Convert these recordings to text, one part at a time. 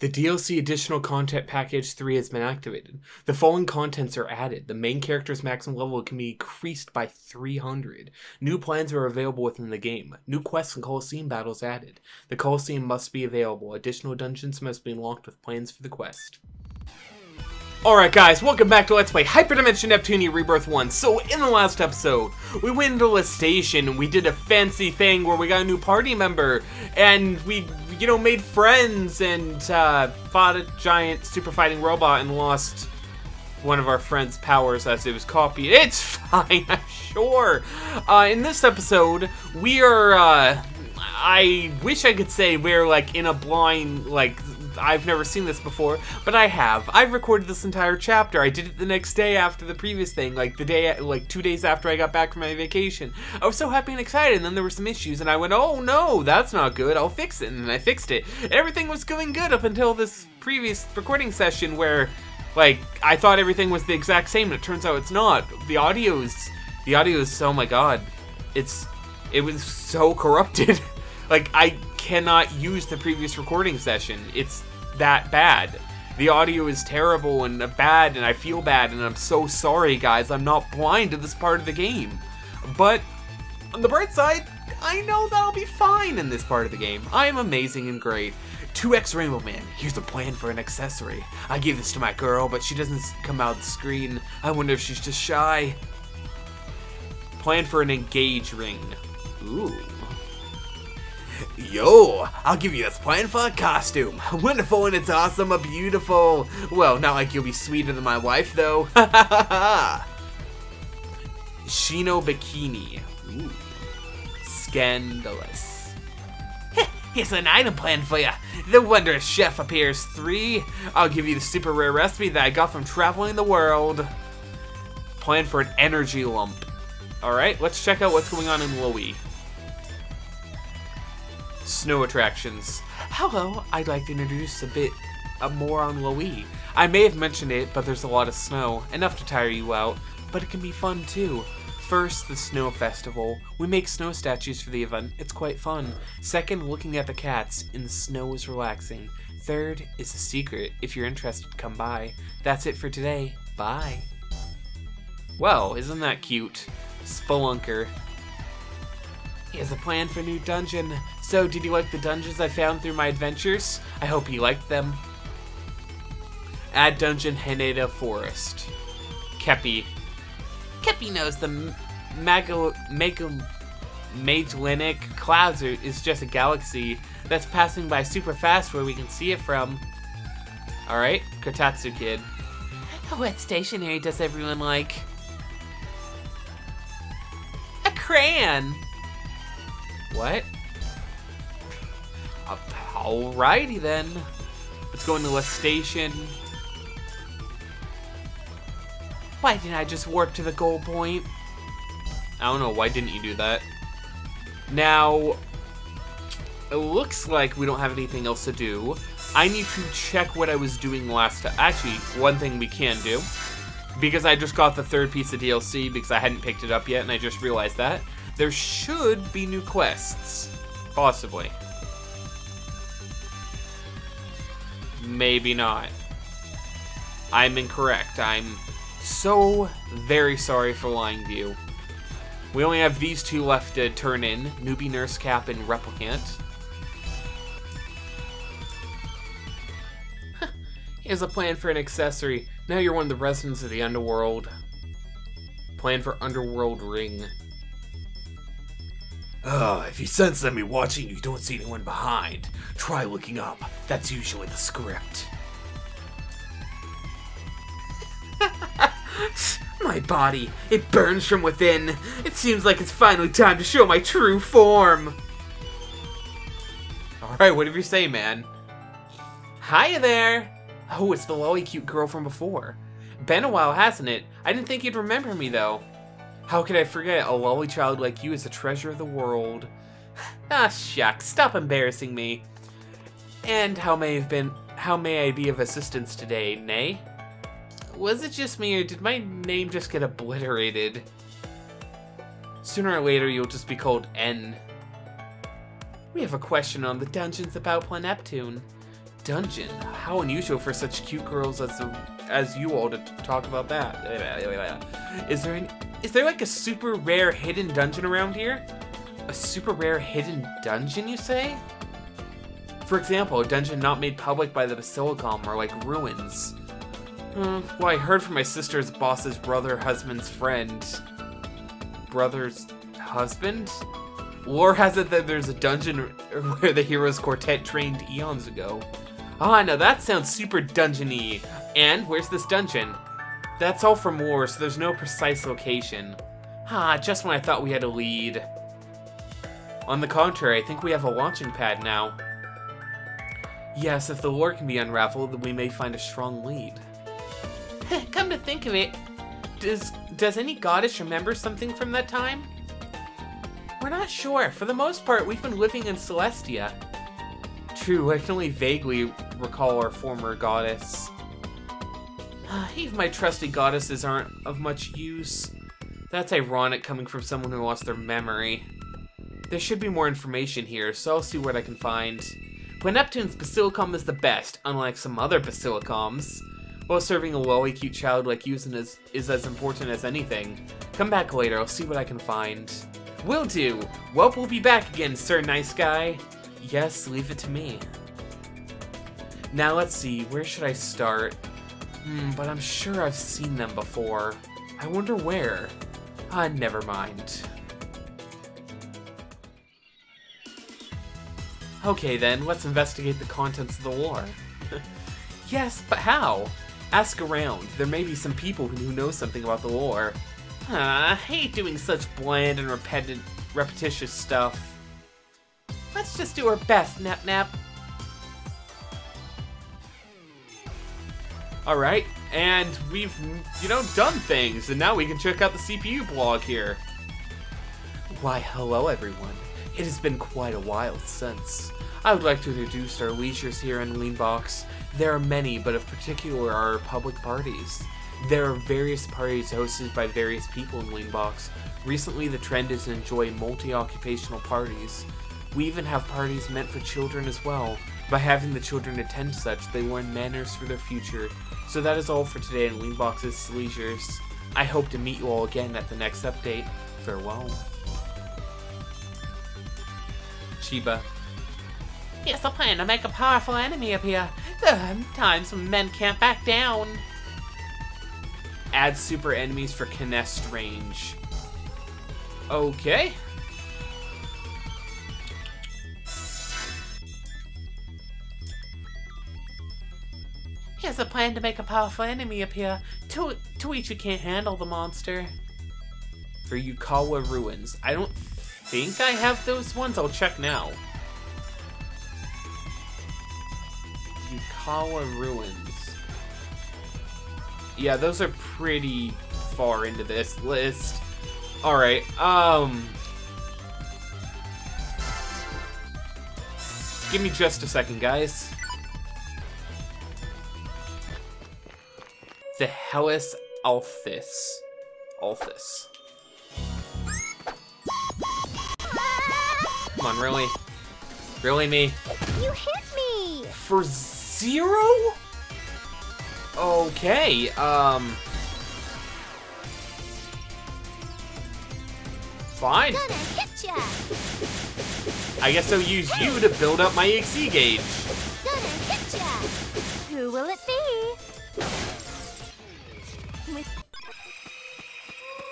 The DLC Additional Content Package 3 has been activated. The following contents are added. The main character's maximum level can be increased by 300. New plans are available within the game. New quests and Colosseum battles added. The Colosseum must be available. Additional dungeons must be unlocked with plans for the quest. Alright guys, welcome back to Let's Play Hyperdimension Neptunia Rebirth 1. So, in the last episode, we went into a station, we did a fancy thing where we got a new party member, and we, you know, made friends and uh, fought a giant super fighting robot and lost one of our friend's powers as it was copied. It's fine, I'm sure. Uh, in this episode, we are, uh, I wish I could say we're like in a blind, like, I've never seen this before, but I have. I've recorded this entire chapter. I did it the next day after the previous thing, like the day, like two days after I got back from my vacation. I was so happy and excited, and then there were some issues, and I went, oh no, that's not good, I'll fix it, and then I fixed it. Everything was going good up until this previous recording session where, like, I thought everything was the exact same, and it turns out it's not. The audio is, the audio is, oh my god, it's, it was so corrupted. like, I cannot use the previous recording session. It's that bad. The audio is terrible and bad, and I feel bad, and I'm so sorry, guys. I'm not blind to this part of the game. But, on the bright side, I know that I'll be fine in this part of the game. I am amazing and great. 2X Rainbow Man, here's a plan for an accessory. I gave this to my girl, but she doesn't come out the screen. I wonder if she's just shy. Plan for an engage ring. Ooh. Yo, I'll give you this plan for a costume. Wonderful and it's awesome, a beautiful. Well, not like you'll be sweeter than my wife, though. Shino Bikini. Ooh. Scandalous. Here's an item plan for you. The Wondrous Chef appears 3. I'll give you the super rare recipe that I got from traveling the world. Plan for an energy lump. Alright, let's check out what's going on in Lowee. Snow attractions. Hello, I'd like to introduce a bit uh, more on Lowee. I may have mentioned it, but there's a lot of snow, enough to tire you out, but it can be fun too. First, the Snow Festival. We make snow statues for the event, it's quite fun. Second, looking at the cats, and the snow is relaxing. Third is a secret, if you're interested, come by. That's it for today, bye. Well, isn't that cute? Spelunker. Here's a plan for a new dungeon. So, did you like the dungeons I found through my adventures? I hope you liked them. Add dungeon Haneda Forest. Kepi. Kepi knows the Magal Magal Magellanic clouds is just a galaxy that's passing by super fast where we can see it from. Alright, Kotatsu Kid. What stationery does everyone like? A crayon! What? Alrighty then. Let's go into the station. Why didn't I just warp to the goal point? I don't know, why didn't you do that? Now, it looks like we don't have anything else to do. I need to check what I was doing last time. Actually, one thing we can do, because I just got the third piece of DLC because I hadn't picked it up yet and I just realized that, there should be new quests. Possibly. Maybe not. I'm incorrect. I'm so very sorry for lying to you. We only have these two left to turn in, Newbie Nurse Cap and Replicant. Here's a plan for an accessory. Now you're one of the residents of the Underworld. Plan for Underworld Ring. Uh, if you sense them be watching you don't see anyone behind, try looking up. That's usually the script. my body, it burns from within. It seems like it's finally time to show my true form. Alright, whatever you say, man. Hiya there! Oh, it's the lolly cute girl from before. Been a while, hasn't it? I didn't think you'd remember me, though. How could I forget? A lolly child like you is a treasure of the world. ah, shucks. Stop embarrassing me. And how may have been? How may I be of assistance today, nay? Was it just me, or did my name just get obliterated? Sooner or later, you'll just be called N. We have a question on the dungeons about Planeptune. dungeon. How unusual for such cute girls as as you all to talk about that. Is there any, is there like a super rare hidden dungeon around here? A super rare hidden dungeon, you say? For example, a dungeon not made public by the Basilicom or like ruins. Uh, well, I heard from my sister's boss's brother, husband's friend. Brother's husband? Lore has it that there's a dungeon where the heroes quartet trained eons ago. Ah, now that sounds super dungeony. And where's this dungeon? That's all from war, so there's no precise location. Ah, just when I thought we had a lead. On the contrary, I think we have a launching pad now. Yes, if the lore can be unraveled, we may find a strong lead. Come to think of it, does does any goddess remember something from that time? We're not sure. For the most part, we've been living in Celestia. True, I can only vaguely recall our former goddess. Even my trusty goddesses aren't of much use. That's ironic coming from someone who lost their memory. There should be more information here, so I'll see what I can find. But Neptune's Basilicom is the best, unlike some other Basilicoms. While serving a lolly cute child like you is, is as important as anything. Come back later, I'll see what I can find. Will do! Well, we'll be back again, Sir Nice Guy. Yes, leave it to me. Now let's see, where should I start? Hmm, but I'm sure I've seen them before. I wonder where. Ah, never mind. Okay then, let's investigate the contents of the lore. yes, but how? Ask around. There may be some people who know something about the lore. Ah, I hate doing such bland and repeti repetitious stuff. Let's just do our best, Nep Nep. Alright, and we've, you know, done things, and now we can check out the CPU blog here. Why, hello everyone. It has been quite a while since. I would like to introduce our leisures here in Leanbox. There are many, but of particular are public parties. There are various parties hosted by various people in Leanbox. Recently, the trend is to enjoy multi-occupational parties. We even have parties meant for children as well. By having the children attend such, they learn manners for their future. So that is all for today in Leanbox's Leisures. I hope to meet you all again at the next update. Farewell. Chiba. Yes, I plan to make a powerful enemy appear. There are times when men can't back down. Add super enemies for Knest range. Okay. Here's a plan to make a powerful enemy appear. To, who can't handle the monster. For Yukawa Ruins. I don't think I have those ones. I'll check now. Yukawa Ruins. Yeah, those are pretty far into this list. Alright, um... Give me just a second, guys. The Hellas Althis. Althis. Come on, really? Really, me? You hit me! For zero? Okay, um... Fine. Gonna hit ya! I guess I'll use you to build up my XE gauge. Gonna hit ya! Who will it be?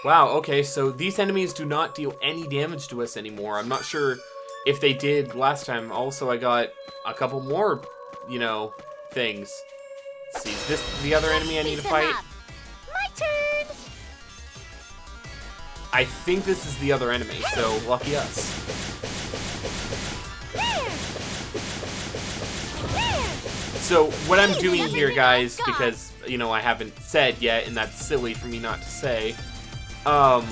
Wow, okay, so these enemies do not deal any damage to us anymore. I'm not sure if they did last time. Also, I got a couple more, you know, things. Let's see, is this the other enemy I need to fight? My turn! I think this is the other enemy, so lucky us. So what I'm doing here, guys, because you know I haven't said yet, and that's silly for me not to say. Um,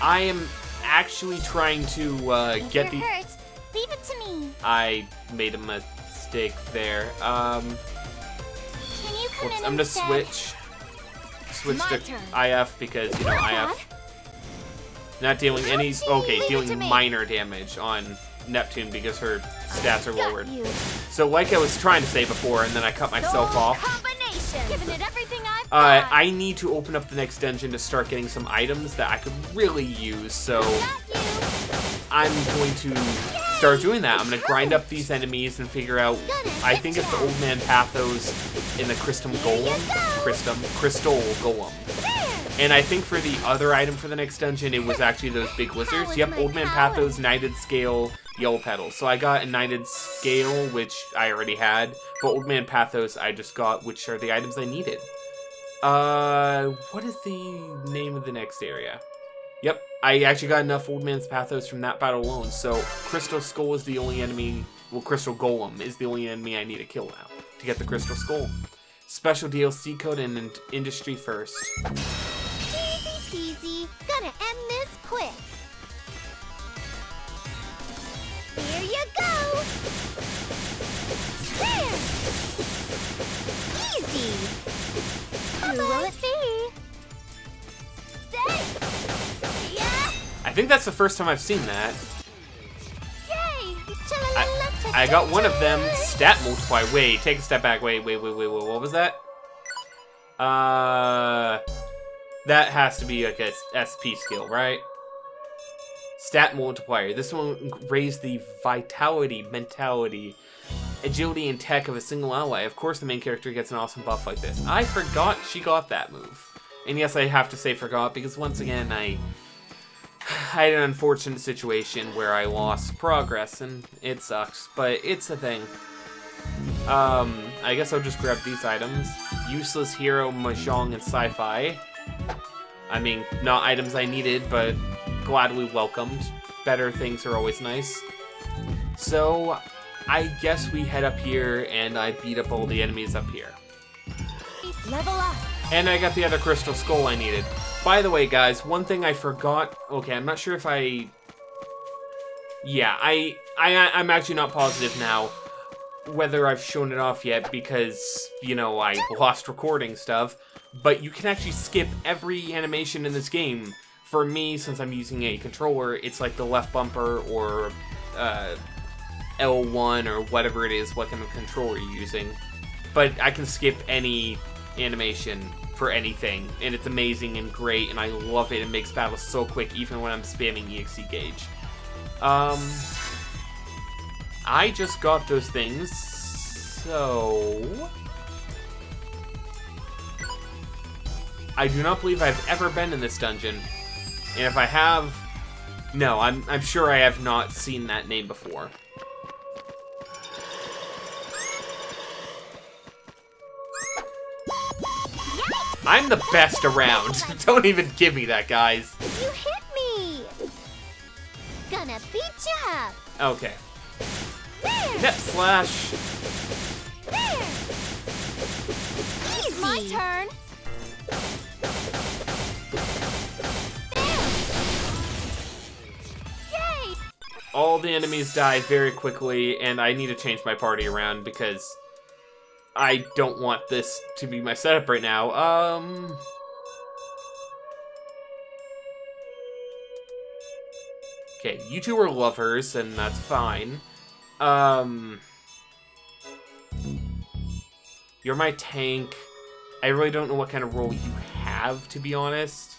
I am actually trying to uh, If get the. hurt, leave it to me. I made a mistake there. Um, Can you come whoops, in I'm gonna switch. Switch My to turn. IF because you know on. IF not dealing any. Okay, leave it to dealing minor damage on Neptune because her stats are lowered. So like I was trying to say before, and then I cut myself off. Combination. Giving it everything I've Uh. I need to open up the next dungeon to start getting some items that I could really use. So I'm going to start doing that. I'm going to grind up these enemies and figure out. I think it's the old man Pathos in the Crystal Golem. Crystal Crystal Golem. And I think for the other item for the next dungeon, it was actually those big lizards. Yep, Old Man Pathos, Knighted Scale, Yellow Petal. So I got a Knighted Scale, which I already had, but Old Man Pathos I just got, which are the items I needed. Uh, what is the name of the next area? Yep, I actually got enough Old Man's Pathos from that battle alone, so Crystal Skull is the only enemy, well, Crystal Golem is the only enemy I need to kill now to get the Crystal Skull. Special DLC code and in- industry first. Easy peasy. Gonna end this quick. You go. There. Easy. Who will it be? Say. Yeah. I think that's the first time I've seen that. Yay. I, I got one of them. Stat multiply. Wait, take a step back. Wait, wait, wait, wait, wait. What was that? Uh, that has to be like a SP skill, right? Stat multiplier. This one raised the vitality, mentality, agility, and tech of a single ally. Of course, the main character gets an awesome buff like this. I forgot she got that move. And yes, I have to say forgot because once again, I I had an unfortunate situation where I lost progress, and it sucks, but it's a thing. Um, I guess I'll just grab these items. Useless Hero, Mahjong, and Sci-Fi. I mean, not items I needed, but gladly welcomed. Better things are always nice. So, I guess we head up here, and I beat up all the enemies up here. Level up. And I got the other crystal skull I needed. By the way, guys, one thing I forgot. Okay, I'm not sure if I. Yeah, I, I, I'm actually not positive now whether I've shown it off yet because you know I lost recording stuff. But you can actually skip every animation in this game. For me, since I'm using a controller, it's like the left bumper or uh, L1 or whatever it is, what kind of controller you're using. But I can skip any animation for anything, and it's amazing and great, and I love it. It makes battles so quick, even when I'm spamming EXE gauge. Um, I just got those things, so I do not believe I've ever been in this dungeon, and if I have, no, I'm I'm sure I have not seen that name before. I'm the best around. Don't even give me that, guys. You hit me. Gonna beat you up. Okay. There. Net slash. There. Easy. My turn. All the enemies die very quickly, and I need to change my party around because I don't want this to be my setup right now. Um. Okay, you two are lovers, and that's fine. Um. You're my tank. I really don't know what kind of role you have, to be honest.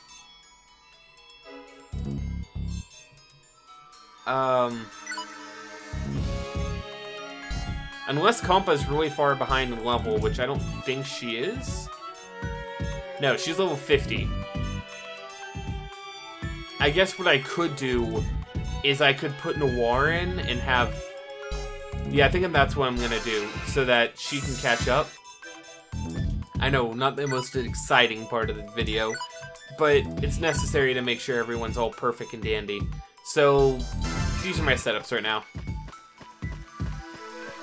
Um. Unless Kompa's really far behind in level, which I don't think she is. No, she's level 50. I guess what I could do is I could put Noir in and have... Yeah, I think that's what I'm gonna do, so that she can catch up. I know, not the most exciting part of the video, but it's necessary to make sure everyone's all perfect and dandy. So, these are my setups right now.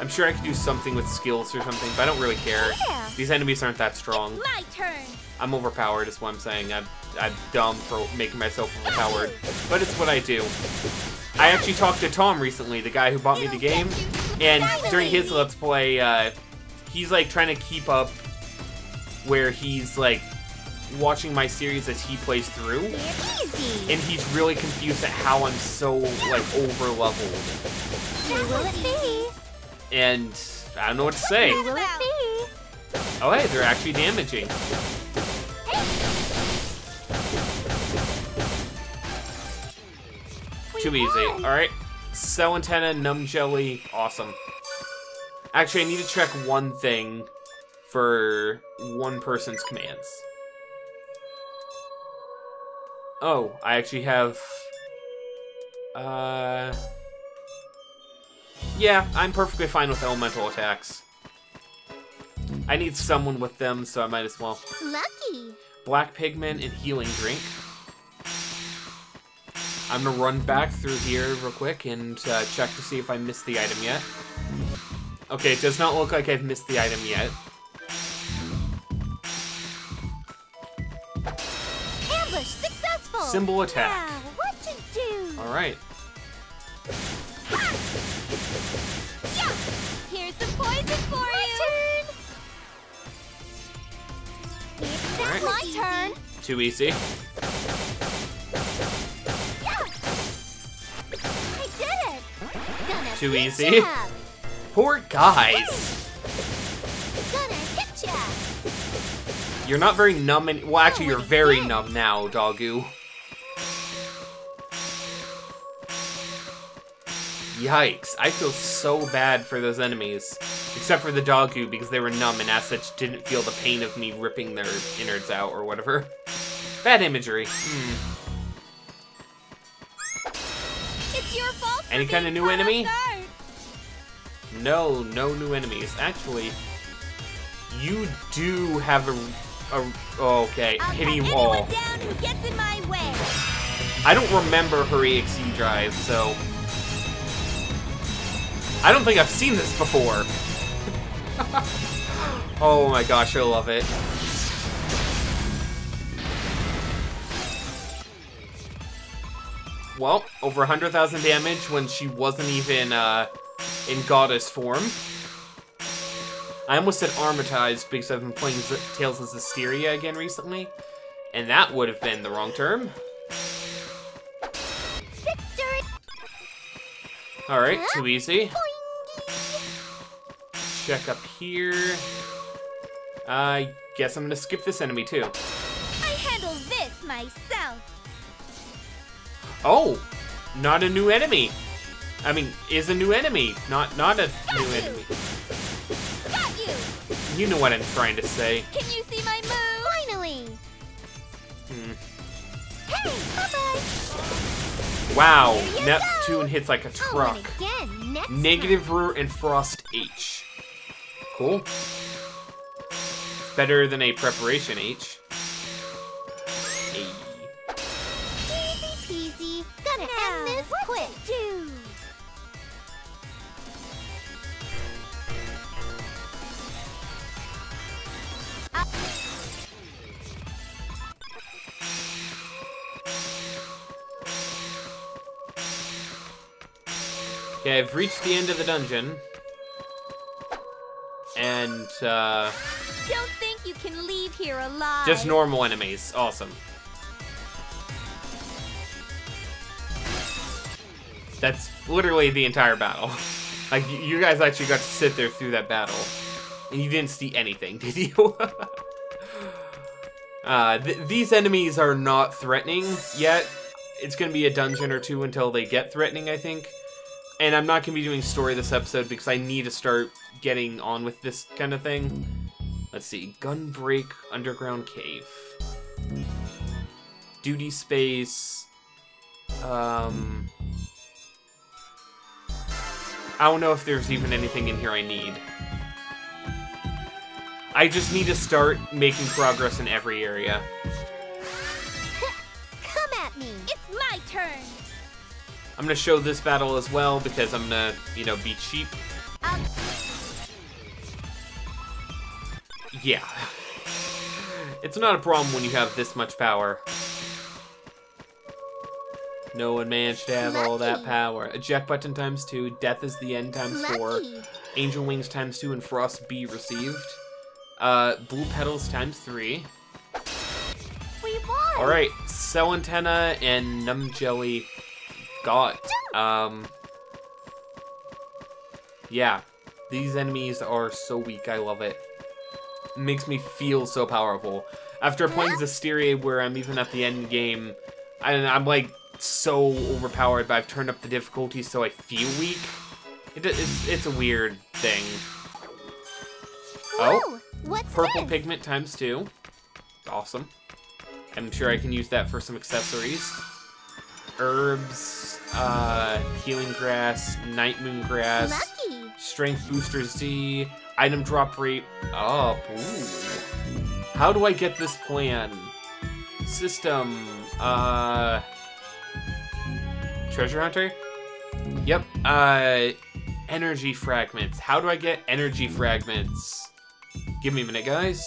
I'm sure I could do something with skills or something, but I don't really care. Yeah. These enemies aren't that strong. My turn. I'm overpowered, is what I'm saying. I'm, I'm dumb for making myself overpowered, but it's what I do. I actually talked to Tom recently, the guy who bought me the game, and during his Let's Play, uh, he's like trying to keep up where he's like watching my series as he plays through, easy. and he's really confused at how I'm so like over leveled, Who will it be? and I don't know what to say. Who will it be? Oh hey, they're actually damaging. Too easy. Alright. Cell antenna, num jelly, awesome. Actually, I need to check one thing for one person's commands. Oh, I actually have... Uh... Yeah, I'm perfectly fine with elemental attacks. I need someone with them, so I might as well. Lucky. Black pigment and healing drink. I'm gonna run back through here real quick and uh, check to see if I missed the item yet. Okay, it does not look like I've missed the item yet. Symbol attack. Now, what to do? Alright. Yeah. Here's some poison for you. It's Alright. my turn. Too easy. Yeah. I did it. Gonna Too easy. ya. Poor guys. Gonna hit ya. You're not very numb and well actually you're very again. numb now, doggo. Yikes. I feel so bad for those enemies. Except for the doggo because they were numb and as such didn't feel the pain of me ripping their innards out or whatever. Bad imagery. Hmm. It's your fault. Any kinda new enemy? No, no new enemies. Actually, you do have a... a oh, okay, I'll hitting wall. down who gets in my way. I don't remember her EXE drive, so... I don't think I've seen this before. oh my gosh, I love it. Well, over 100,000 damage when she wasn't even uh, in goddess form. I almost said armatized because I've been playing Z Tales of Zestiria again recently, and that would have been the wrong term. Victory. Alright, too easy. Check up here. I guess I'm gonna skip this enemy too. I handle this myself. Oh, not a new enemy. I mean, is a new enemy, not not a new enemy. Got you. You know what I'm trying to say. Can you see my move? Finally. Hmm. Hey, bye-bye. Wow, Neptune go. hits like a truck. again next Negative root and frost H. Cool. Better than a preparation H. Hey. Easy peasy. Gonna end this quick. Do. Okay, I've reached the end of the dungeon. And, uh, Don't think you can leave here alive. just normal enemies. Awesome. That's literally the entire battle. Like, you guys actually got to sit there through that battle. And you didn't see anything, did you? uh, th these enemies are not threatening yet. It's gonna be a dungeon or two until they get threatening, I think. And I'm not gonna be doing story this episode because I need to start getting on with this kind of thing. Let's see. Gunbreak Underground Cave. Duty Space. Um. I don't know if there's even anything in here I need. I just need to start making progress in every area. Come at me. It's my turn. I'm gonna show this battle as well because I'm gonna, you know, be cheap. Yeah. It's not a problem when you have this much power. No one managed to have all that power. Eject button times two, death is the end times four, angel wings times two, and frost B received. Uh, blue petals times three. We won! Alright, Cell Antenna and Numb Jelly got. Um, yeah, these enemies are so weak. I love it. Makes me feel so powerful. After playing Zestiria, where I'm even at the end game, and I'm like so overpowered, but I've turned up the difficulty so I feel weak. It, it's, it's a weird thing. Oh, what's purple this? pigment times two. Awesome. I'm sure I can use that for some accessories. Herbs, uh, healing grass, night moon grass, Lucky. strength booster Z, item drop rate up. Ooh. How do I get this plan? System, uh, treasure hunter? Yep, uh, energy fragments. How do I get energy fragments? Give me a minute, guys.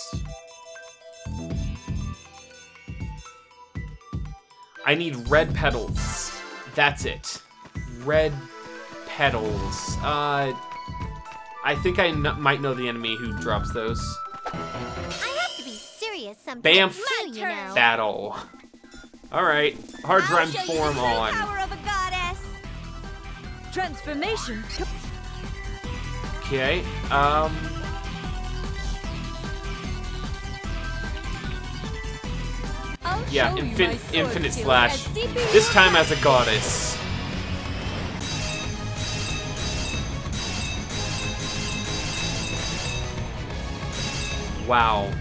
I need red petals. That's it. Red petals. Uh, I think I kn- might know the enemy who drops those. I have to be serious sometimes. Bamf. you know. Battle. Alright, hard I'll rhyme show you the form on. power of a goddess. Transformation. Okay, um. I'll Yeah, infin- my infinite skill slash. This time as a goddess. Wow.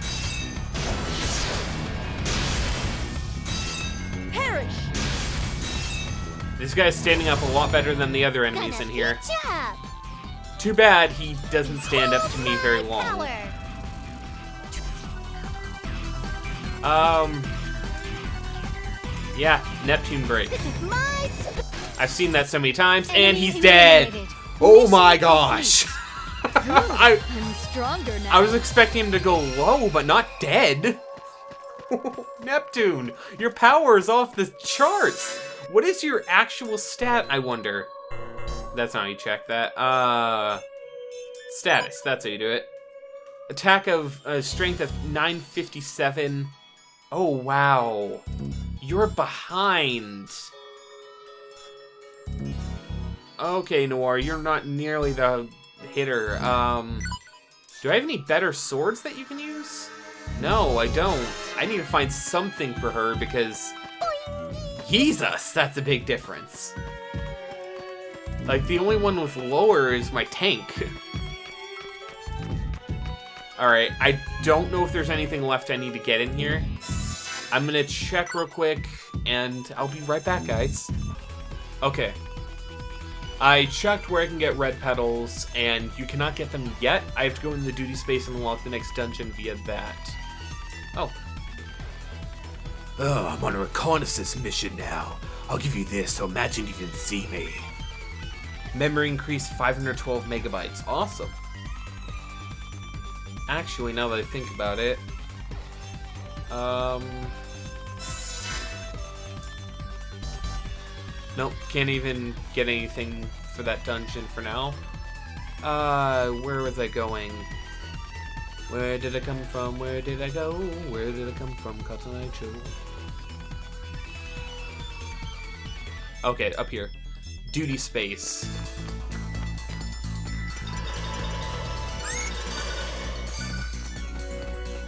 Perish. This guy's standing up a lot better than the other enemies Gonna in here. beat ya up. Too bad he doesn't stand up to me very long. Um. Yeah, Neptune break. This is my sp- I've seen that so many times, and he's dead. Oh my gosh! I I'm stronger now. I was expecting him to go low, but not dead. Neptune, your power is off the charts. What is your actual stat? I wonder. That's not how you check that. Uh, status. That's how you do it. Attack of uh, strength of 957. Oh wow, you're behind. Okay, Noir, you're not nearly the hitter. Um, do I have any better swords that you can use? No, I don't. I need to find something for her because Jesus, that's a big difference. Like the only one with lower is my tank. Alright, I don't know if there's anything left I need to get in here. I'm gonna check real quick, and I'll be right back, guys. Okay. I checked where I can get red petals, and you cannot get them yet. I have to go in the duty space and unlock the next dungeon via that. Oh, Oh, I'm on a reconnaissance mission now. I'll give you this, so imagine you didn't see me. memory increase 512 megabytes. Awesome. Actually, now that I think about it, um, nope, can't even get anything for that dungeon for now. Uh, where was I going? Where did I come from? Where did I go? Where did I come from? Joe. Okay, up here. Duty space.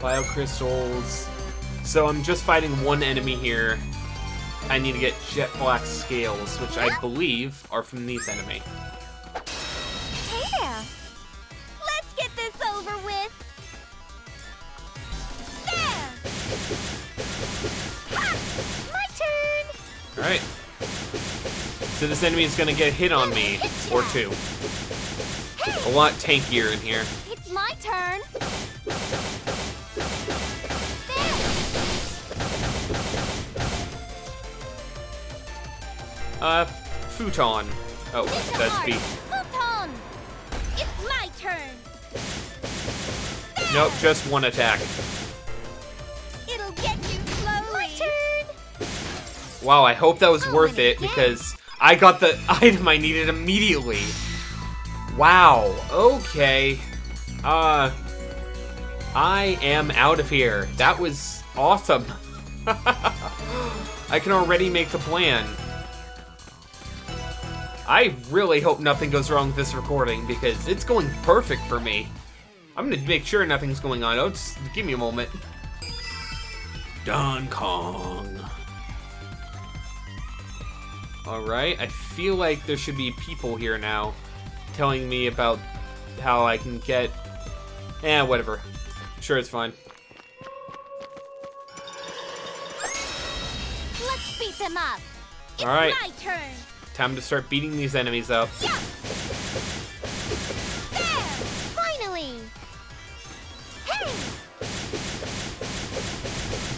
Biocrystals. So I'm just fighting one enemy here. I need to get jet black scales, which I believe are from these enemy. Hey there. Let's get this over with. There. Ha! My turn. Alright. So this enemy is gonna get hit on me, or two. A lot tankier in here. Uh, futon. Oh, Ninja that's Heart. B. Futon. It's my turn. Nope, just one attack. It'll get you slowly. My turn. Wow, I hope that was Oh, worth it again. because I got the item I needed immediately. Wow, okay. Uh, I am out of here. That was awesome. I can already make the plan. I really hope nothing goes wrong with this recording because it's going perfect for me. I'm gonna make sure nothing's going on. Oh, just give me a moment. Don Kong. Alright, I feel like there should be people here now telling me about how I can get... Eh, whatever. Sure, it's fine. Let's beat them up. Alright, My turn. Time to start beating these enemies up. There! Finally! Hey!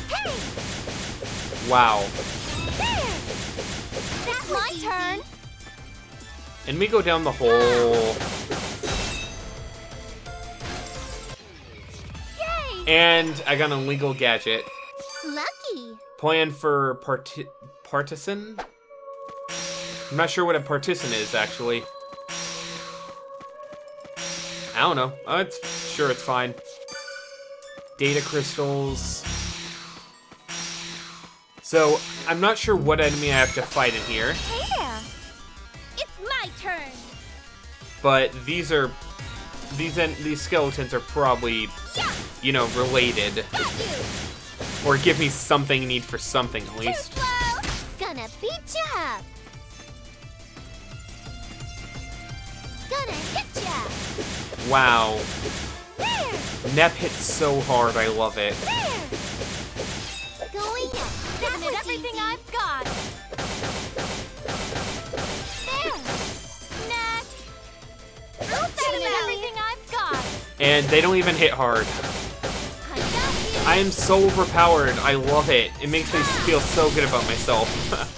Hey! Wow. That's my turn. And we go down the hole. Yay! And I got an illegal gadget. Lucky. Plan for parti partisan? I'm not sure what a partisan is, actually. I don't know. Uh, it's Sure, it's fine. Data crystals. So, I'm not sure what enemy I have to fight in here, there. It's my turn. but these are... These en these skeletons are probably, Yeah, you know, related. you. Or give me something need for something, at least. Gonna beat you up. Wow. Nep hits so hard, I love it. Going up. That That was was everything easy. I've got. There! Next. Oops, That is everything I've got. And they don't even hit hard. I got you. I am so overpowered. I love it. It makes me feel so good about myself.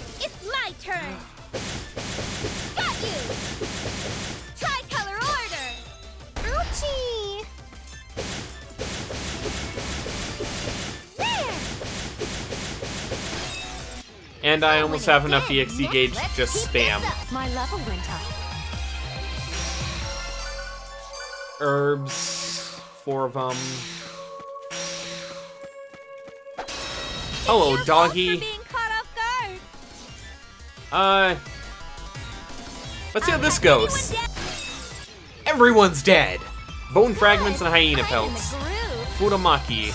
and I almost have enough EXE gauge to just spam. My level went up. Herbs. Four of them. Hello, doggy. For being caught off guard. Uh. Let's see how this goes. Everyone's dead. Bone fragments and hyena I'm in the pelts. Futamaki.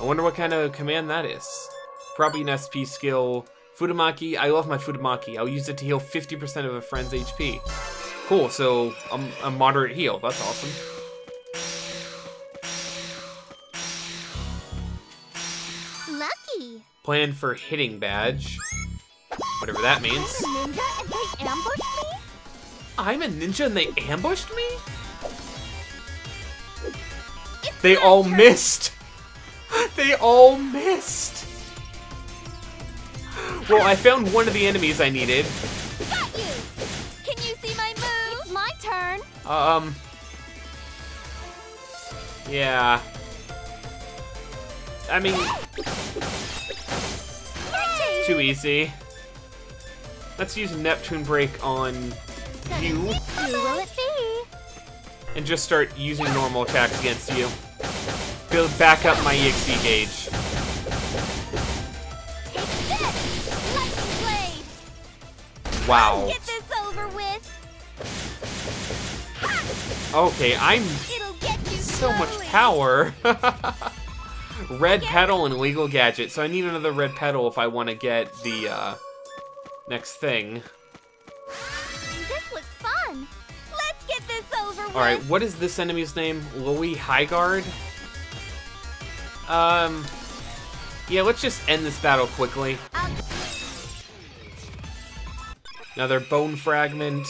I wonder what kind of command that is. Probably an SP skill. Futamaki. I love my Futamaki. I'll use it to heal 50% of a friend's HP. Cool, so I'm a moderate heal. That's awesome. Lucky! Plan for hitting badge. Whatever that means. I'm a Ninja and they ambushed me? I'm a ninja and they ambushed me? It's They all turn. missed! They all missed! Well, I found one of the enemies I needed. Got you. Can you see my move? It's my turn. Um. Yeah. I mean, Yay! too easy. Let's use Neptune Break on you Who will it be? and just start using normal attacks against you. Build back up my EXE gauge. Wow. Get this over with. Okay, I'm It'll get you so much power. red pedal and legal gadget. So I need another red pedal if I want to get the uh, next thing. This looks fun. Let's get this over with. All right, what is this enemy's name? Louis Highguard. Um, yeah, let's just end this battle quickly. Um, Another bone fragment.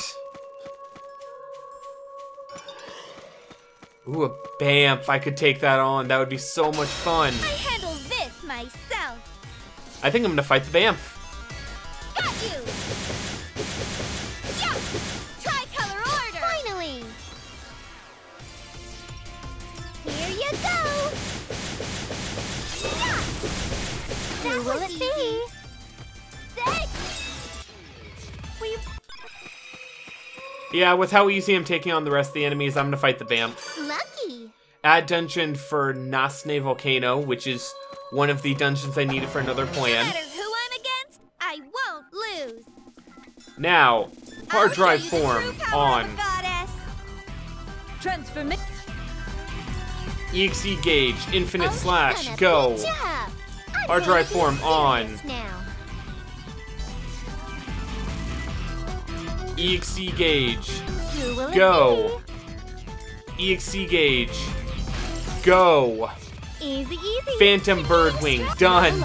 Ooh, a Bamf. I could take that on. That would be so much fun. I handle this myself. I think I'm gonna fight the Bamf. Got you. Yeah. Tricolor order. finally! Here you go! Yeah. Who will it be? Yeah, with how easy I'm taking on the rest of the enemies, I'm gonna fight the BAM. Lucky! Add dungeon for Nasne Volcano, which is one of the dungeons I needed for another plan. No matter who I'm against, I won't lose! Now, hard drive form on. Transformation. EXE gauge, infinite oh, slash, go. Hard drive form on. Now. EXE gauge, Who will it go. EXE gauge, go. Easy, easy. Phantom Birdwing, done.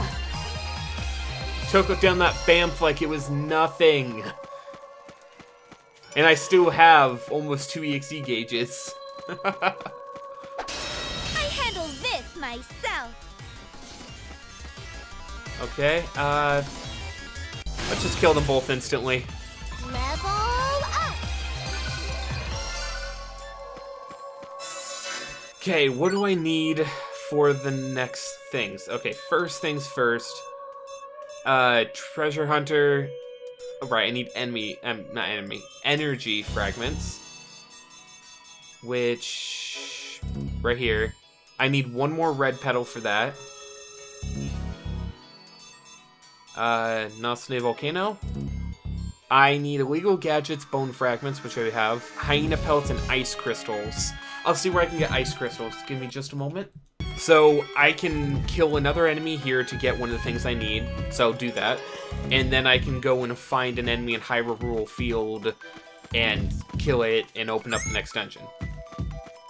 Took it down that Bamf like it was nothing. And I still have almost two EXE gauges. I handle this myself. Okay, uh... Let's just kill them both instantly. Level Okay, what do I need for the next things? Okay, first things first. Uh, treasure hunter. Oh, right, I need enemy. Um, not enemy. Energy fragments. Which right here. I need one more red petal for that. Uh, Nasne Volcano. I need illegal gadgets, bone fragments, which I have, hyena pelts, and ice crystals. I'll see where I can get ice crystals. Give me just a moment. So I can kill another enemy here to get one of the things I need. So do that, and then I can go and find an enemy in Hyrule Field and kill it and open up the next dungeon.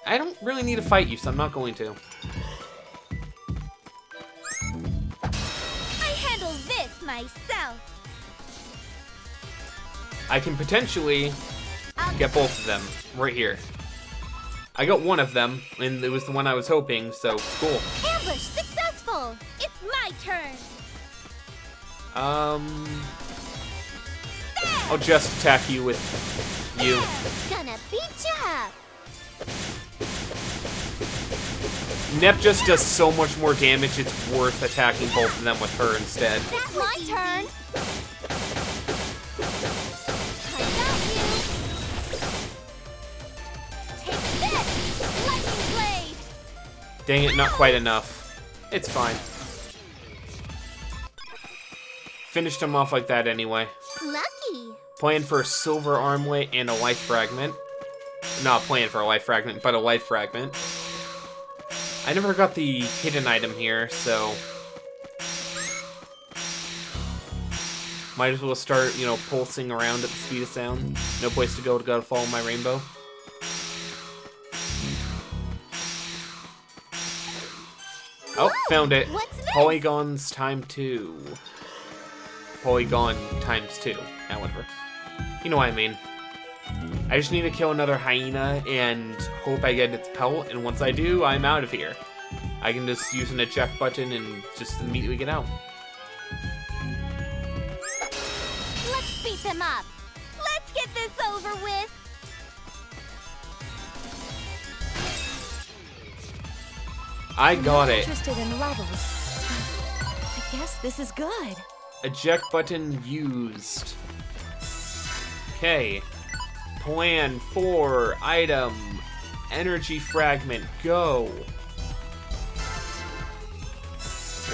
I don't really need to fight you, so I'm not going to. I handle this myself. I can potentially get both of them right here. I got one of them, and it was the one I was hoping, so cool. Ambush successful. It's my turn. Um, I'll just attack you with you. Gonna beat ya up. Nep just does so much more damage, it's worth attacking both of them with her instead. That's my turn. Dang it, not quite enough. It's fine. Finished him off like that anyway. Lucky. Plan for a silver armlet and a life fragment. Not plan for a life fragment, but a life fragment. I never got the hidden item here, so... Might as well start, you know, pulsing around at the speed of sound. No place to go to gotta follow my rainbow. Oh, found it. Polygons time two. Polygon times two, ah, however. You know what I mean. I just need to kill another hyena and hope I get its pelt, and once I do, I'm out of here. I can just use an eject button and just immediately get out. Let's beat them up. Let's get this over with. I got it. Interested in levels. I guess this is good. Eject button used. Okay. Plan for item. Energy fragment. Go.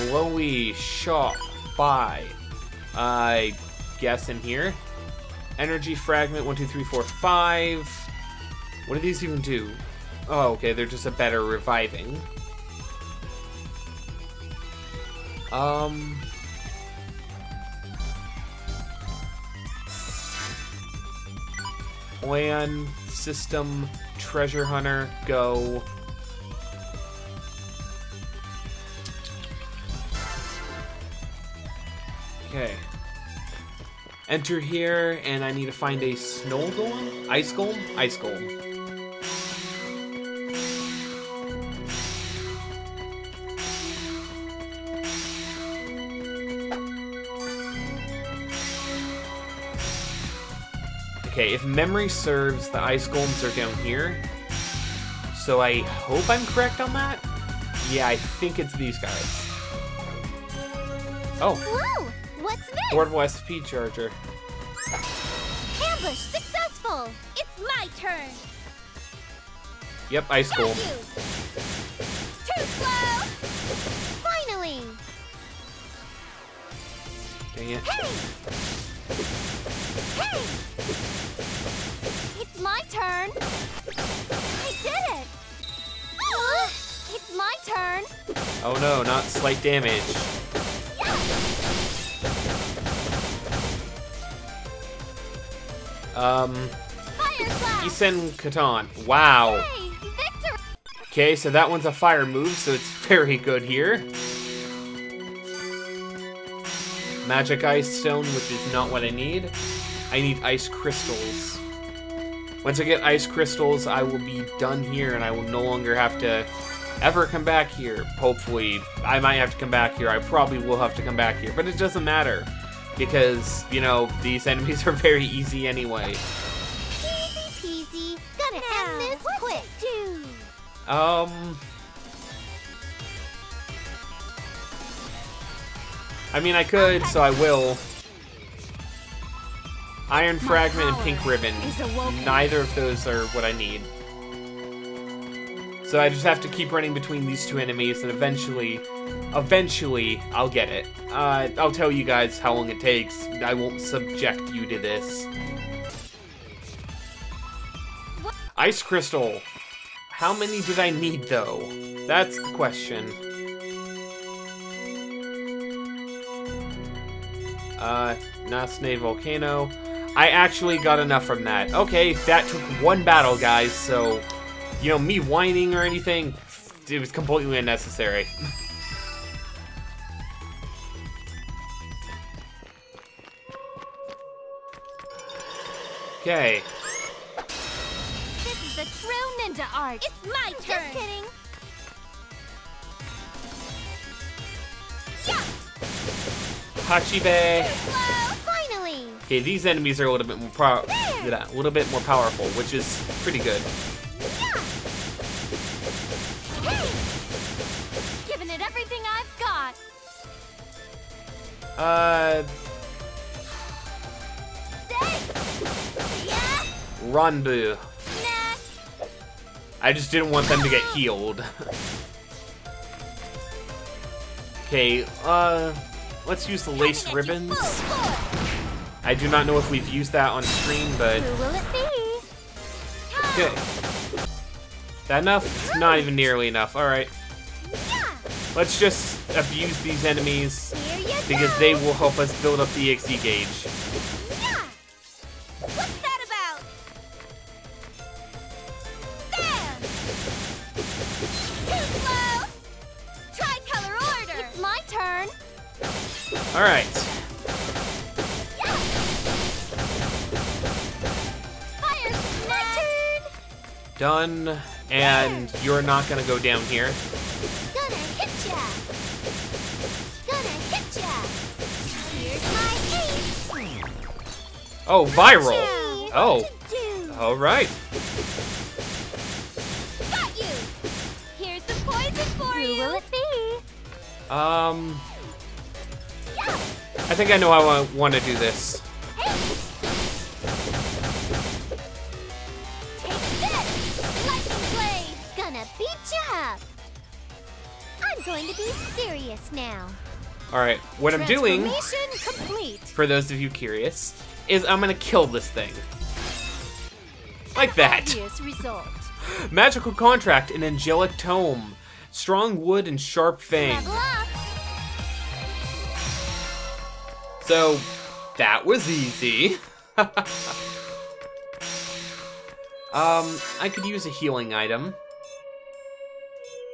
Lowee shop. Buy. I guess in here. Energy fragment. One, two, three, four, five. What do these even do? Oh, okay. They're just a better reviving. Um. Plan, system, treasure hunter, go. Okay. Enter here, and I need to find a snow golem? Ice golem? Ice golem. Okay, if memory serves, the ice golems are down here. So I hope I'm correct on that? Yeah, I think it's these guys. Oh, Whoa! What's this? portable SP charger. Ambush successful. It's my turn. Yep, ice golem. Too slow. Dang it. Hey! Hey! It's my turn. I did it. Ah, It's my turn. Oh no, not slight damage. Um. Isen Katan. Wow. Okay, so that one's a fire move, so it's very good here. Magic Ice Stone, which is not what I need. I need Ice Crystals. Once I get Ice Crystals, I will be done here, and I will no longer have to ever come back here. Hopefully, I might have to come back here. I probably will have to come back here, but it doesn't matter. Because, you know, these enemies are very easy anyway. Easy peasy. Gonna end this quick. Do. Um. I mean, I could, so I will. Iron Fragment and Pink Ribbon. Neither of those are what I need. So I just have to keep running between these two enemies, and eventually, eventually, I'll get it. Uh, I'll tell you guys how long it takes. I won't subject you to this. Ice Crystal. How many did I need, though? That's the question. Uh, Nasne Volcano. I actually got enough from that. Okay, that took one battle, guys, so, you know, me whining or anything, it was completely unnecessary. Okay. This is the true ninja art. It's my turn. Just kidding. Hachibe. Finally. Okay, these enemies are a little bit more power, a little bit more powerful, which is pretty good. Hey! Giving it everything I've got. Uh. Yeah. Ranbu. Nah. I just didn't want them to get healed. okay, uh, let's use the lace Coming at you ribbons. I do not know if we've used that on stream, but Who will it be? okay. That enough? It's not even nearly enough. Alright, let's just abuse these enemies because they will help us build up the EXE gauge. And you're not gonna go down here. Gonna hit ya. Gonna hit ya. Here's my ace. Oh, viral! Oh. what? Alright. Got you. Here's the poison for Who you. will it be? Um, I think I know how I want to do this. Beat ya up. I'm going to be serious now. Alright, what I'm doing, complete. for those of you curious, is I'm gonna kill this thing. Like that. Result. Magical Contract and Angelic Tome. Strong wood and sharp fang. So, that was easy. um, I could use a healing item.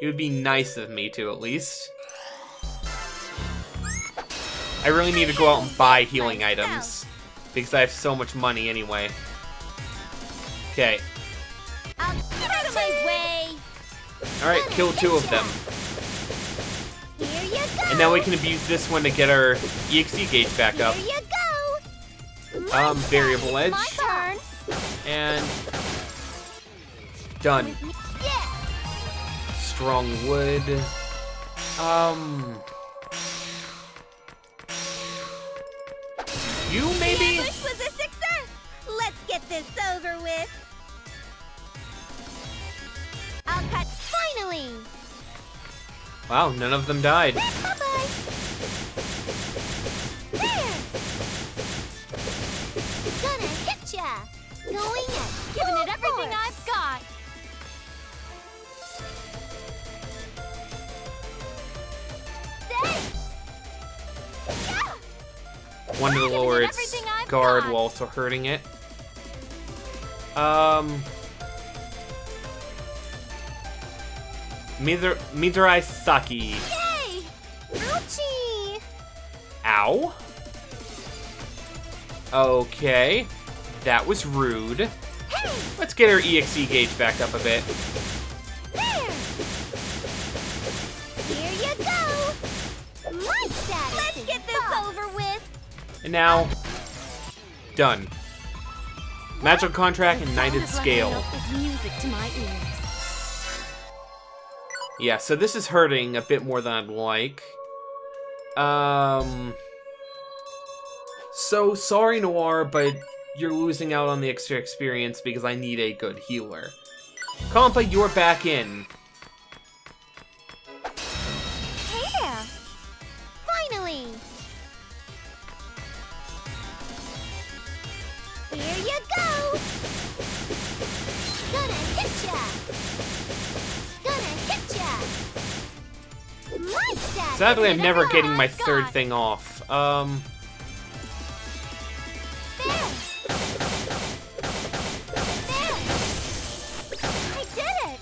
It would be nice of me to, at least. I really need to go out and buy healing items. Because I have so much money anyway. Okay. Get out of my way. Alright, kill two of them. Here you go. And now we can abuse this one to get our EXE gauge back up. Here you go. Um, variable edge. And... Done strong wood. Um... You, maybe? The was a success! Let's get this over with! I'll cut finally! Wow, none of them died. Gonna giving it everything I've got! Wanted to lower its guard while also hurting it. Um. Midor Midorai Saki. Yay! Ouchie! Ow. Okay. That was rude. Hey! Let's get our EXE gauge back up a bit. And now, done. Magical contract and knighted scale. Is music to my ears. Yeah, so this is hurting a bit more than I'd like. Um. So sorry, Noir, but you're losing out on the extra experience because I need a good healer. Compa, you're back in. Sadly, I'm never getting my third thing off. Um, There! There! I did it!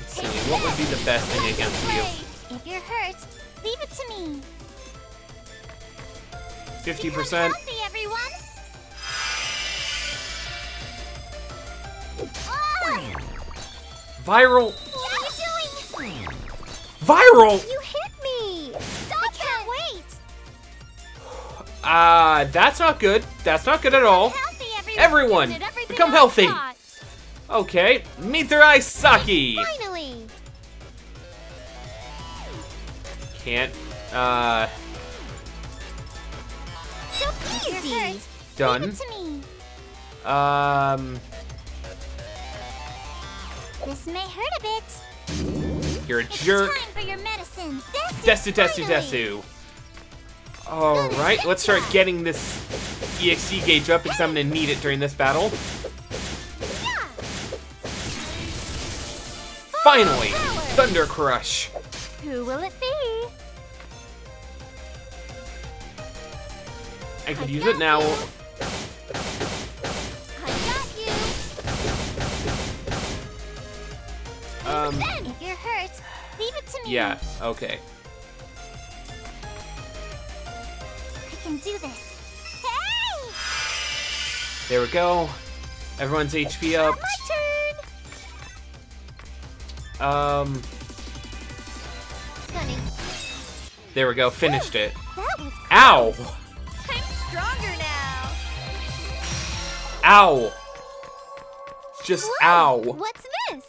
let's see, what would be the best thing against you? If you're hurt, leave it to me. 50%? Everyone. Oh! Viral! Viral! You hit me! Stop I can't wait! Ah, that's not good. That's not good at all. Healthy, everyone! Everyone, Giving it everything become I've healthy. got. Okay, Mithrai Saki! Finally! Can't, uh, So easy! done. Leave it to me. Um, This may hurt a bit. You're a jerk. time for your medicine. Desu, desu, desu. Alright, let's start getting this EXE gauge up because I'm gonna need it during this battle. Finally! Thunder Crush! Who will it be? I could use it now. you. I got you. Um, Then, hurt, leave it to me. yeah, okay. I can do this. Hey! There we go. Everyone's HP up. My turn. Um, Gunning. there we go. Finished it. That was. Ow! I'm stronger now. Ow! Just Whoa, ow. What's this?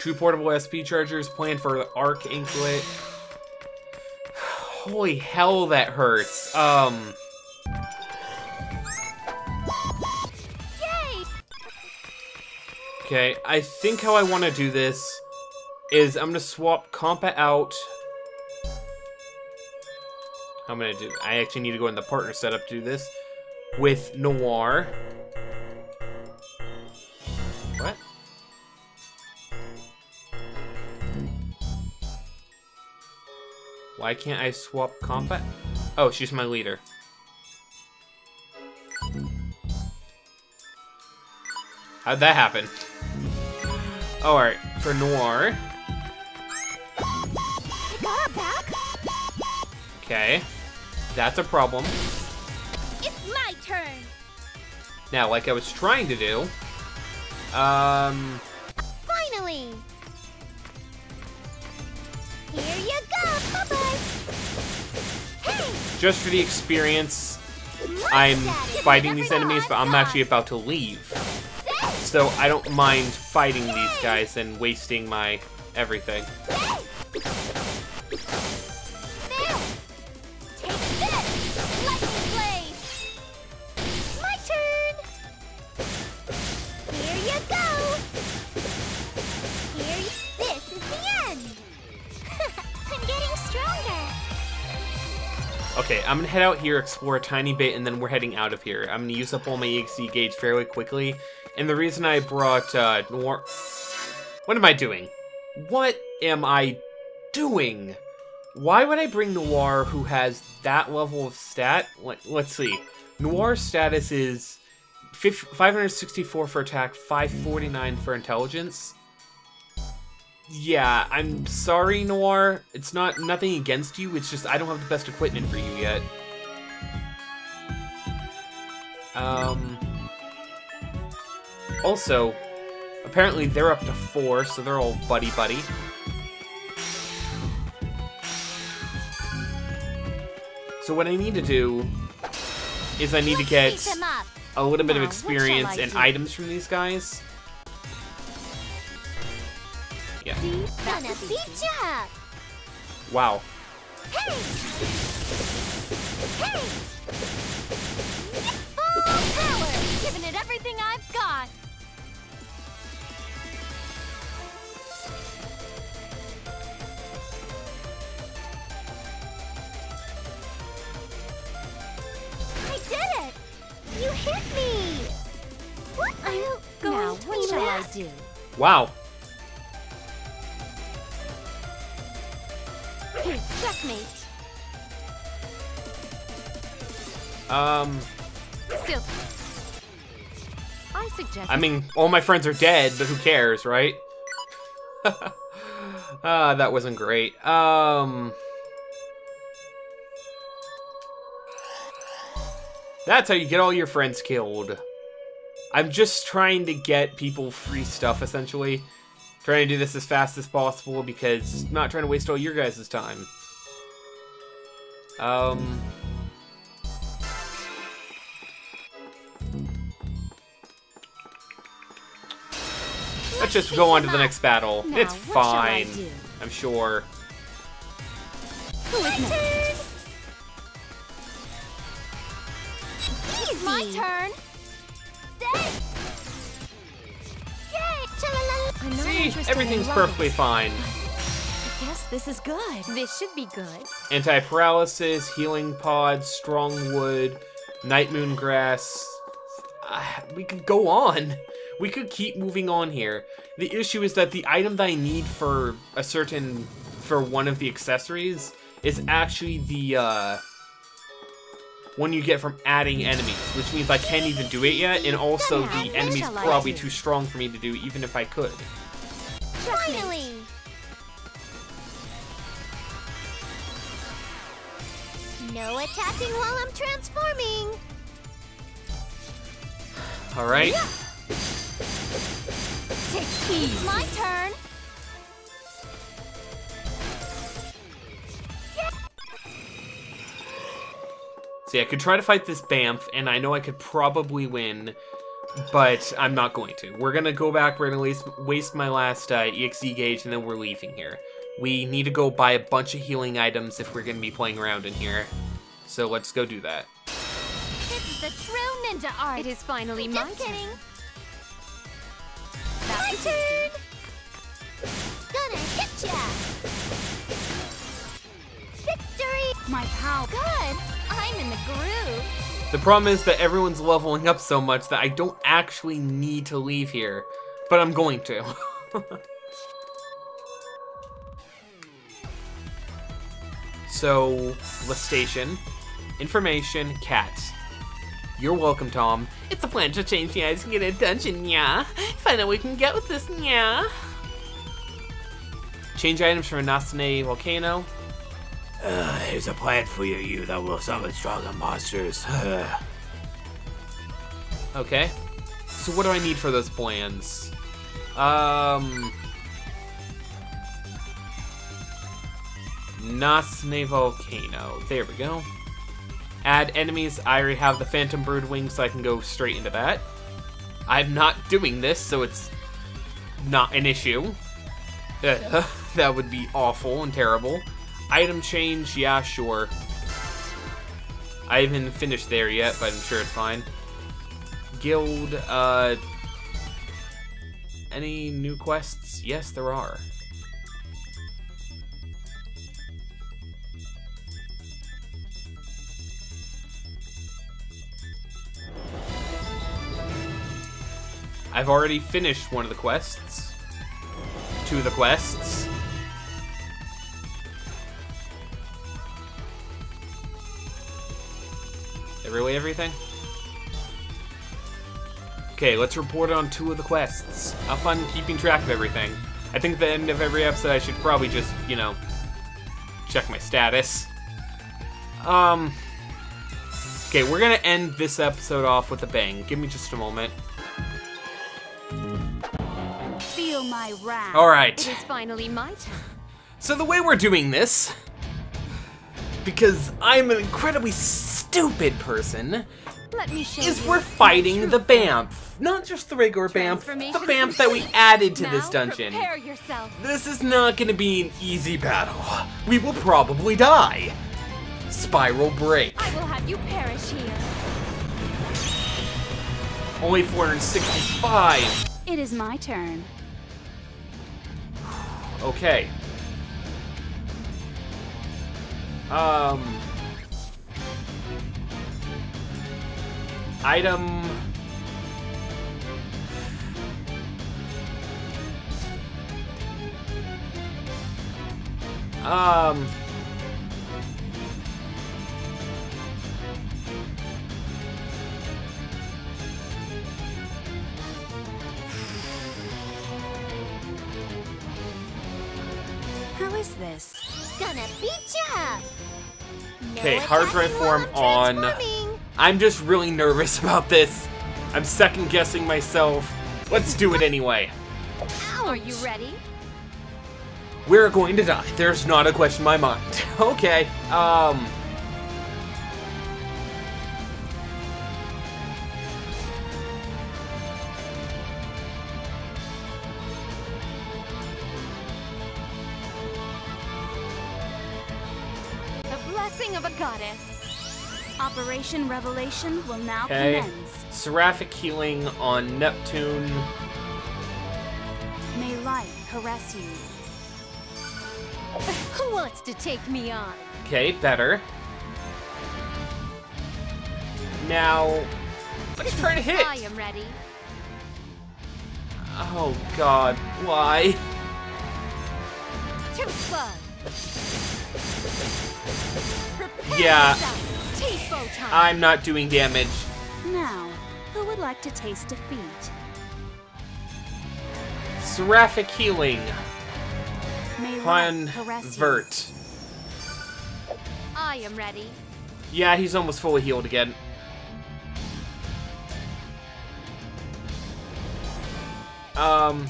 Two portable SP chargers planned for the Arc Inklet. Holy hell, that hurts. Um, Yay! okay, I think how I want to do this is I'm gonna swap Compa out. I'm gonna do. I actually need to go in the partner setup to do this with Noir. Why can't I swap Compa? Oh, she's my leader. How'd that happen? Alright, for Noir. I got her back. Okay. That's a problem. It's my turn. Now, like I was trying to do, um, just for the experience, I'm fighting these enemies, but I'm actually about to leave. So I don't mind fighting these guys and wasting my everything. Head out here, explore a tiny bit, and then we're heading out of here. I'm gonna use up all my EXE gauge fairly quickly. And the reason I brought, uh, Noir... What am I doing? What am I doing? Why would I bring Noir who has that level of stat? Let, let's see. Noir's status is 564 for attack, 549 for intelligence. Yeah, I'm sorry, Noir. It's not nothing against you. It's just I don't have the best equipment for you yet. Um. Also, apparently they're up to four, so they're all buddy buddy. So what I need to do is I need to get Beat him up. a little bit of Now, what shall experience and items from these guys. Yeah. See? Gonna beat you up. Wow. Hey! Hey! Everything I've got. I did it! You hit me! What are you going Now, to what shall I do? Wow. Here, checkmate. Um, Silk. I suggest. I mean, all my friends are dead, but who cares, right? Ah, that wasn't great. Um, that's how you get all your friends killed. I'm just trying to get people free stuff, essentially. Trying to do this as fast as possible because I'm not trying to waste all your guys' time. Um, let's just go on to the next battle. Now, it's what shall I fine. I'm sure. Who is next? Easy. My turn. See, everything's perfectly fine. I guess this is good. This should be good. Anti-paralysis, healing pods, strong wood, night moon grass. Ah, we could go on. We could keep moving on here. The issue is that the item that I need for a certain for one of the accessories is actually the uh one you get from adding enemies, which means I can't even do it yet, and also the enemy's probably too strong for me to do even if I could. Finally. No attacking while I'm transforming. Alright? Take easy. My turn. See, I could try to fight this Bamf, and I know I could probably win, but I'm not going to. We're gonna go back, we're gonna waste, waste my last uh, EXE gauge, and then we're leaving here. We need to go buy a bunch of healing items if we're gonna be playing around in here. So let's go do that. This is the true ninja art. It is finally my Just turn. kidding. That My turn. Gonna hit ya. Victory. My power. Good. I'm in the groove. The problem is that everyone's leveling up so much that I don't actually need to leave here, but I'm going to. so, the station, information, cats. You're welcome, Tom. It's a plan to change the eyes and get a dungeon, yeah. Find out what we can get with this, yeah. Change items from a volcano. Uh, here's a plan for you, you that will summon stronger monsters. Okay. So what do I need for those plans? Um... Nasne Volcano. There we go. Add enemies. I already have the Phantom Brood Wing, so I can go straight into that. I'm not doing this, so it's not an issue. That would be awful and terrible. Item change, yeah, sure. I haven't finished there yet, but I'm sure it's fine. Guild, uh... Any new quests? Yes, there are. I've already finished one of the quests. Two of the quests. Really everything? Okay, let's report on two of the quests. Have fun keeping track of everything. I think the end of every episode I should probably just, you know, check my status. Um, okay, we're gonna end this episode off with a bang. Give me just a moment. My wrath. Alright. It is finally my turn. So the way we're doing this, because I'm an incredibly stupid person, Let me show is we're fighting the. Bamf. Not just the regular Bamf, the Bamf that we added to now, this dungeon. This is not gonna be an easy battle. We will probably die. Spiral break. I will have you perish here. Only 465. It is my turn. Okay. Um. Item. Um. Gonna beat you up. No Okay, hard drive form on. I'm just really nervous about this. I'm second guessing myself. Let's do it anyway. Are you ready? We're going to die. There's not a question in my mind. Okay. Um. Operation Revelation will now Okay. commence. Seraphic healing on Neptune. May light caress you. Who wants to take me on? Okay, better. Now, let's try to hit. I am ready. Oh God, why? Too slow. Prepare Yeah. yourself. I'm not doing damage. Now, who would like to taste defeat? Seraphic healing convert. I am ready. Yeah, he's almost fully healed again. Um.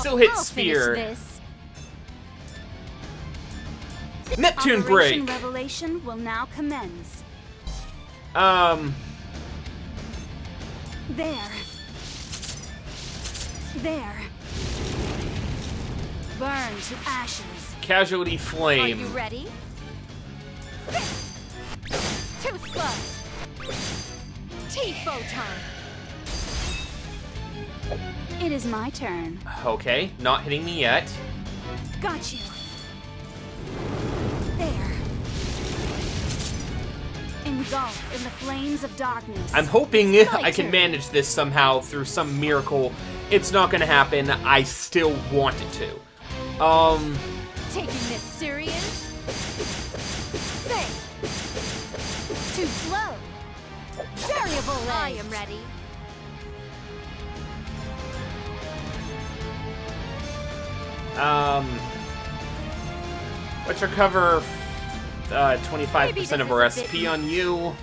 Still hit I'll sphere. Neptune Operation break. Revelation will now commence. Um, There. There. Burn to ashes. casualty flame. Are you ready? Too slow. Time. It is my turn. Okay, not hitting me yet. Got you. Engulfed in the flames of darkness. I'm hoping my I can manage this somehow through some miracle. It's not gonna happen. I still want it to. Um, Taking this serious? Say. Too slow. Variable legs. I am ready. um, let's recover uh, 25% Maybe of our SP on you.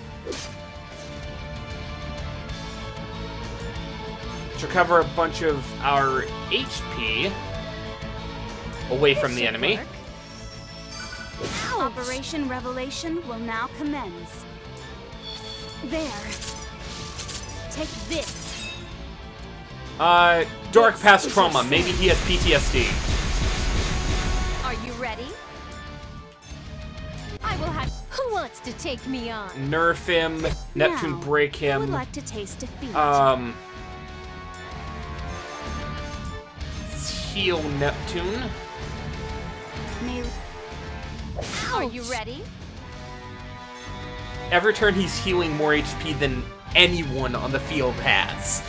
Let's recover a bunch of our HP away from the enemy. Operation Revelation will now commence. There. Take this. Uh, dark past trauma. Maybe he has PTSD. Are you ready? I will have. Who wants to take me on? Nerf him. Neptune Now, break Who would him. like to taste defeat? Um. Heal Neptune. May Are you ready? Every turn he's healing more HP than anyone on the field has.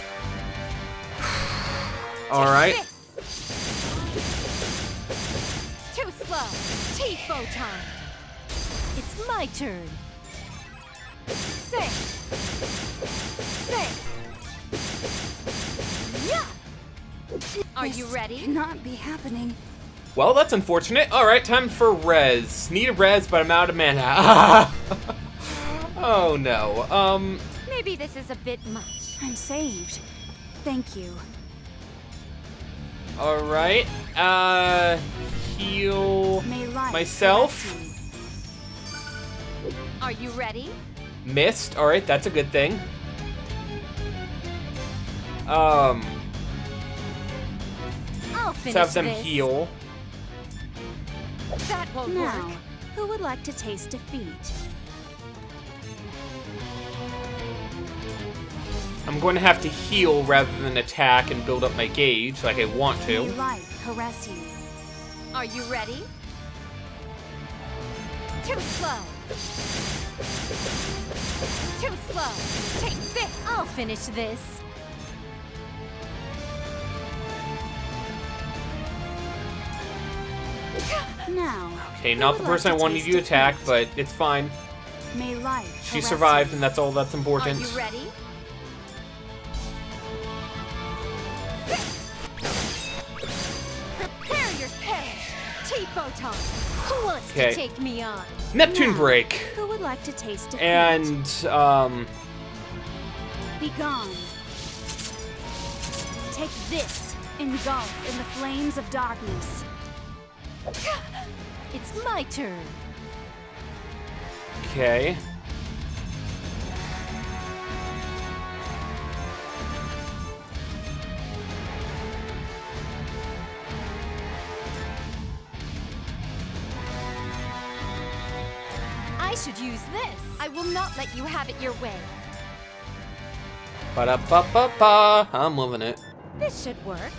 Alright. Too slow. Tifo time. It's my turn. Say. Say. Yeah. Are you This ready? Cannot be happening. Well, that's unfortunate. Alright, time for res. Need a res, but I'm out of mana. oh no. Um, Maybe this is a bit much. I'm saved. Thank you. alright. Uh, heal May life myself. Bless you. Are you ready? Missed. Alright, that's a good thing. Um, I'll let's finish have them this. heal. That won't Now, work. who would like to taste defeat? I'm going to have to heal rather than attack and build up my gauge like I want May to. life caress you. Are you ready? Too slow. Too slow. Take this. I'll finish this. Now, Okay, not the would like person I wanted you to attack, defeat? but it's fine. May life She survived, you. and that's all that's important. Are important. you ready? T-Photon. Who wants Okay. to take me on? Neptune Now, break. Who would like to taste defeat? And, um, Be gone. Take this. Engulf in the flames of darkness. It's my turn. okay. Use this. I will not let you have it your way. Ba da ba ba ba. I'm loving it. This should work.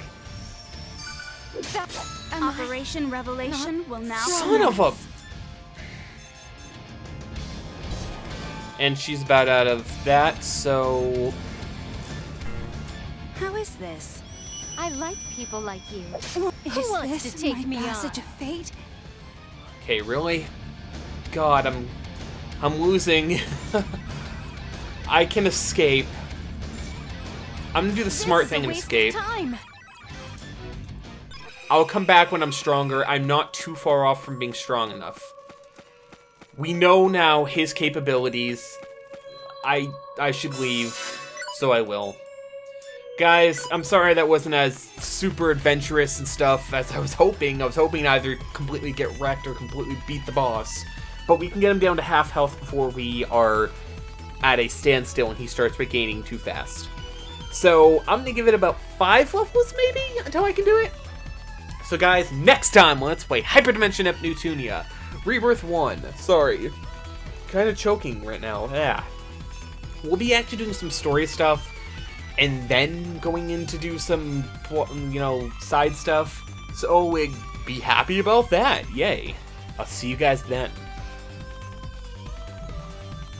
That, am I- Operation Revelation will now Son of a. commence. And she's about out of that, so. How is this? I like people like you. Is Who wants this to take my me passage on? of fate? Okay, really? God, I'm. I'm losing. I can escape. I'm gonna do the smart thing and escape. I'll come back when I'm stronger. I'm not too far off from being strong enough. We know now his capabilities. I I should leave, so I will. Guys, I'm sorry that wasn't as super adventurous and stuff as I was hoping. I was hoping to either completely get wrecked or completely beat the boss. But we can get him down to half health before we are at a standstill and he starts regaining too fast. So I'm gonna give it about five levels maybe until I can do it. So guys, next time let's play Hyperdimension Ep Newtunia. Rebirth 1. Sorry. Kind of choking right now. Yeah. We'll be actually doing some story stuff and then going in to do some, you know, side stuff. So be happy about that. Yay. I'll see you guys then.